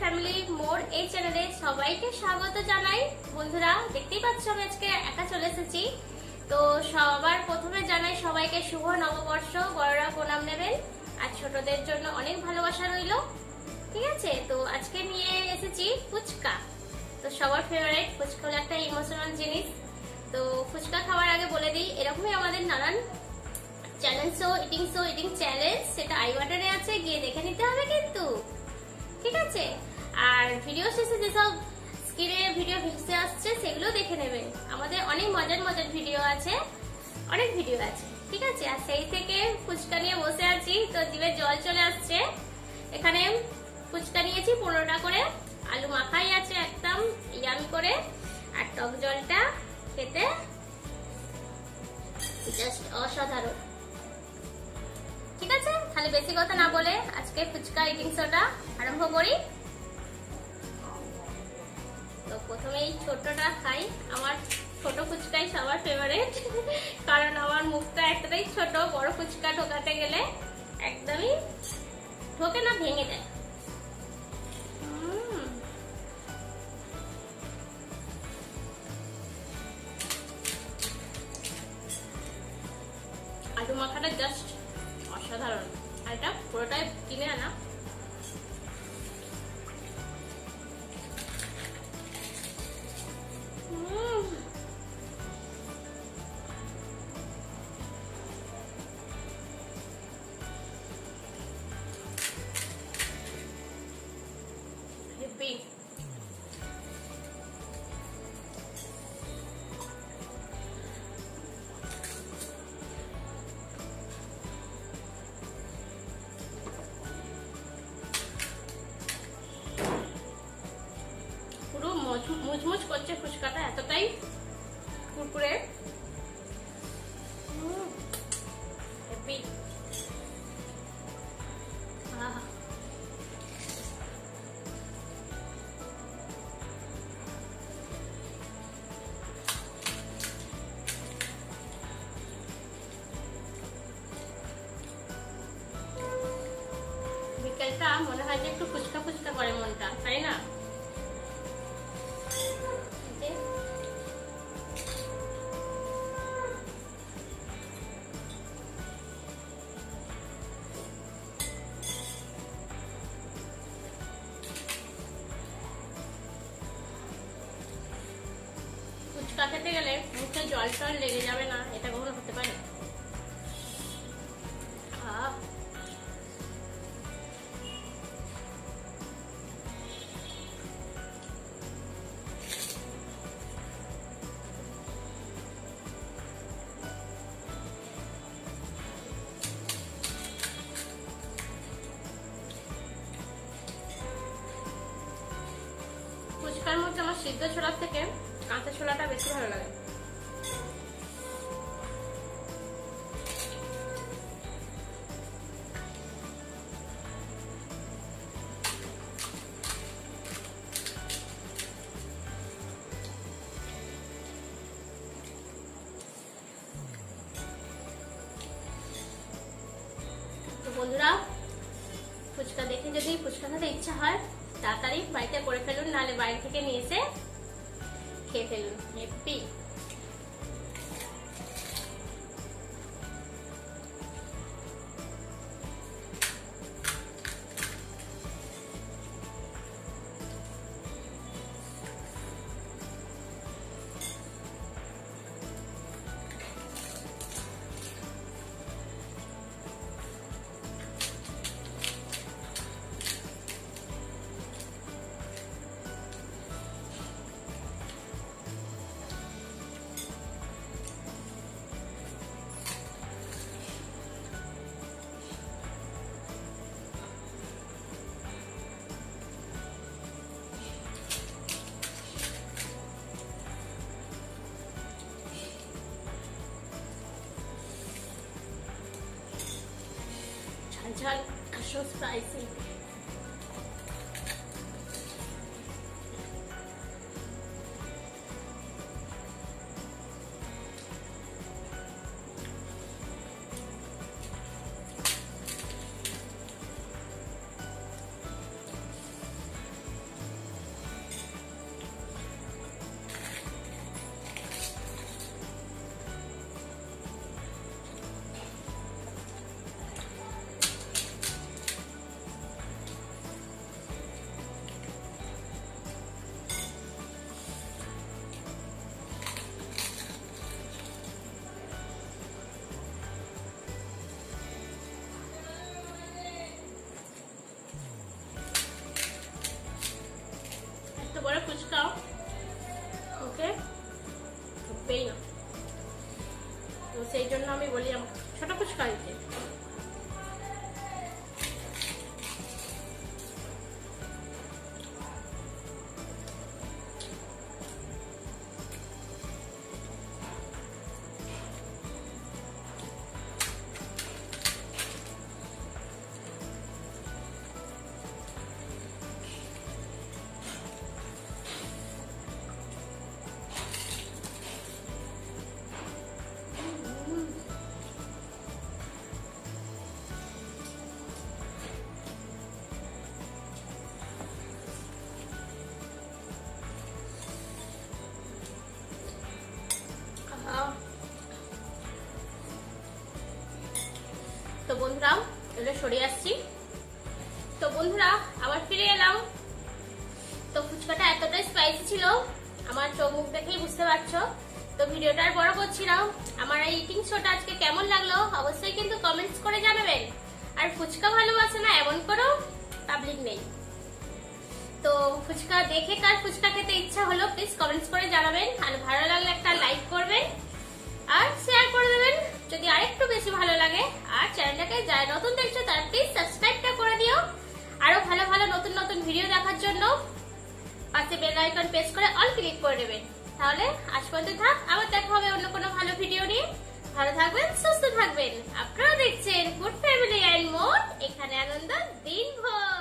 Family মোর এই চ্যানেলে সবাইকে স্বাগত জানাই। বন্ধুরা, দেখতেই আমি আজকে একা চলে এসেছি। তো সবার প্রথমে জানাই সবাইকে শুভ নববর্ষ, বড়রা প্রণাম নেবেন। আর ছোটদের জন্য অনেক ভালোবাসা রইল। ঠিক আছে? তো আজকে নিয়ে এসেছি ফুচকা। তো সবার ফেভারিট ফুচকা হলো একটা ইমোশনাল জিনিস। তো ফুচকা খাওয়ার আগে বলে দিই, এরকমই আমাদের নানান challenge show eating show eating challenge সেটা আই বাটনে আছে, গিয়ে দেখে নিতে হবে কিন্তু। ঠিক আছে? আর ভিডিও শেষে যেসব স্ক্রিনে ভিডিও ভেসে আসছে, সেগুলো দেখে নেবেন আমাদের অনেক মজার মজার ভিডিও আছে। অনেক ভিডিও আছে, ঠিক আছে? আর সেই থেকে ফুচকা নিয়ে বসে আছি, তো জিভে জল চলে আসছে। এখানে ফুচকা নিয়েছি, পনেরোটা করে। আলু মাখাই আছে একদম ইয়ামি করে। আর টক জলটা খেতে জাস্ট অসাধারণ। ঠিক আছে? তাহলে বেশি কথা না বলে আজকে ফুচকা ইটিং শোটা আরম্ভ করি। তো প্রথমে এই ছোটটা খাই। আমার ছোট ফুচকাই সবার ফেভারিট কারণ আমার মুখটা একটাই ছোট, বড় ফুচকা ঢোকাতে গেলে একদমই ঢোকে না, ভেঙে যায়। আলু মাখাটা জাস্ট অসাধারণ। আর এটা পুরোটাই কিনে আনা। বিকেলটা মনে হয় যে একটু ফুচকা ফুচকা করে মনটা, তাই না? খেতে গেলে মুখে জল টল লেগে যাবে না, এটা কখনো হতে পারে? আহ! সিদ্ধ ছোলার থেকে কাঁচা ছোলাটা বেশি ভালো লাগে। বন্ধুরা, ফুচকা দেখে যদি ফুচকা খেতে ইচ্ছা হয় তাড়াতাড়ি বাড়িতে করে ফেলুন নাহলে বাইরে থেকে নিয়ে এসে খেয়ে ফেলুন। Happy so, so spicy. कुछ खाओ ওকে পেই তো সেই জন্য আমি বলি আমাকে ছোট ফুচকা দিতে সরিয়ে আসছি। তো বন্ধুরা, আবার ফিরে এলাম। তো ফুচকাটা এতটাই স্পাইসি ছিল, আমার চোখ মুখ দেখেই বুঝতে পারছ। তো ভিডিওটা আর বড় করছি না। আমার এই ইটিং শোটা আজকে কেমন লাগল, অবশ্যই কিন্তু কমেন্টস করে জানাবেন। আর ফুচকা ভালোবাসে না এমন কোনো পাবলিক নেই। তো ফুচকা দেখে কার ফুচকা খেতে ইচ্ছা হলো প্লিজ কমেন্টস করে জানাবেন। আর ভালো লাগলে একটা লাইক করবেন। আর শেয়ার করে দেবেন, যদি আরেকটু বেশি ভালো লাগে। আর চ্যানেলটাকে যারা নতুন দেখছ প্লিজ সাবস্ক্রাইবটা করে দিও। আরও ভালো ভালো নতুন নতুন ভিডিও দেখার জন্য পাশে বেল আইকন প্রেস করে অল ক্লিক করে দেবেন তাহলে আজ পর্যন্ত থাক, আবার দেখা হবে অন্য কোনো ভালো ভিডিও নিয়ে। ভালো থাকবেন, সুস্থ থাকবেন। আপনারা দেখছেন গুড ফ্যামিলি অ্যান্ড মোর এখানে আনন্দ, দিনভর।